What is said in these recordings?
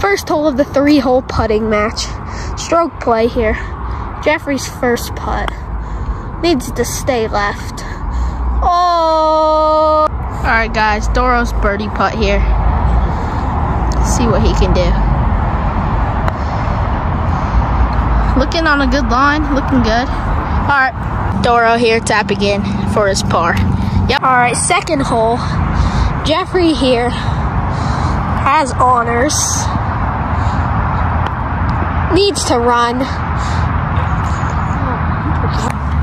First hole of the three hole putting match. Stroke play here. Jeffrey's first putt. Needs to stay left. Oh! Alright guys, Doro's birdie putt here. See what he can do. Looking on a good line, looking good. Alright, Doro here tapping in for his par. Yep. Alright, second hole. Jeffrey here has honors. Needs to run.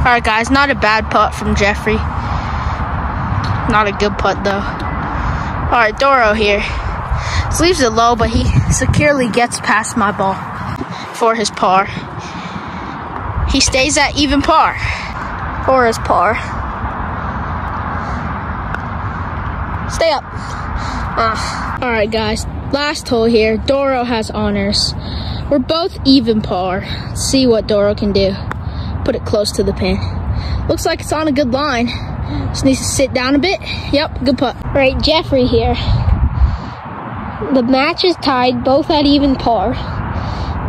Alright guys, not a bad putt from Jeffrey. Not a good putt though. Alright, Doro here. This leaves it low, but he securely gets past my ball for his par. He stays at even par for his par. Stay up. Uh. Alright guys, last hole here. Doro has honors. We're both even par. Let's see what Doro can do. Put it close to the pin. Looks like it's on a good line. Just needs to sit down a bit. Yep, good putt. Right, Jeffrey here. The match is tied, both at even par.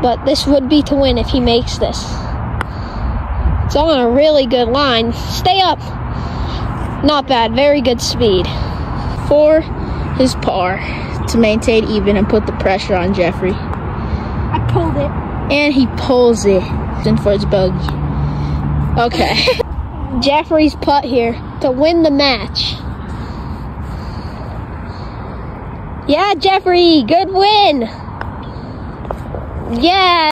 But this would be to win if he makes this. It's on a really good line. Stay up. Not bad. Very good speed. For his par to maintain even and put the pressure on Jeffrey. I pulled it. And he pulls it in for his bogey. Okay. Jeffrey's putt here to win the match. Yeah, Jeffrey, good win. Yeah.